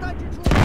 弹之处。